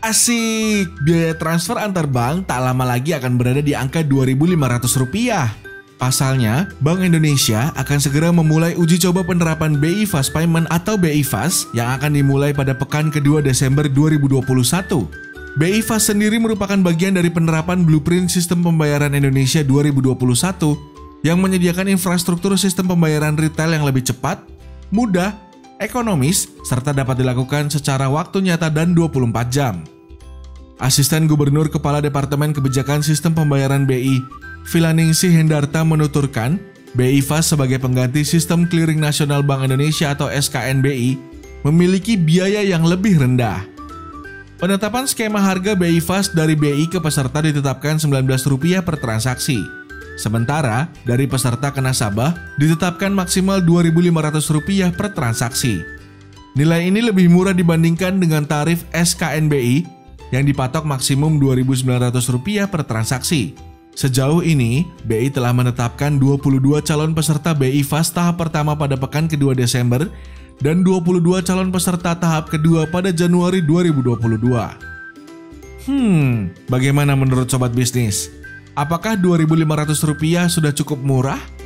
Asik, biaya transfer antar bank tak lama lagi akan berada di angka Rp2.500. Pasalnya, Bank Indonesia akan segera memulai uji coba penerapan BI Fast Payment atau BI Fast yang akan dimulai pada pekan kedua Desember 2021. BI Fast sendiri merupakan bagian dari penerapan blueprint sistem pembayaran Indonesia 2021 yang menyediakan infrastruktur sistem pembayaran retail yang lebih cepat, mudah, ekonomis, serta dapat dilakukan secara waktu nyata dan 24 jam. Asisten Gubernur Kepala Departemen Kebijakan Sistem Pembayaran BI, Vilaningsi Hendarta menuturkan, BI Fast sebagai pengganti Sistem Clearing Nasional Bank Indonesia atau SKNBI memiliki biaya yang lebih rendah. Penetapan skema harga BI Fast dari BI ke peserta ditetapkan Rp19 per transaksi. Sementara dari peserta ke nasabah ditetapkan maksimal Rp2.500 per transaksi. Nilai ini lebih murah dibandingkan dengan tarif SKNBI yang dipatok maksimum Rp2.900 per transaksi. Sejauh ini, BI telah menetapkan 22 calon peserta BI Fast tahap pertama pada pekan kedua Desember dan 22 calon peserta tahap kedua pada Januari 2022. Hmm, bagaimana menurut sobat bisnis? Apakah Rp2.500 sudah cukup murah?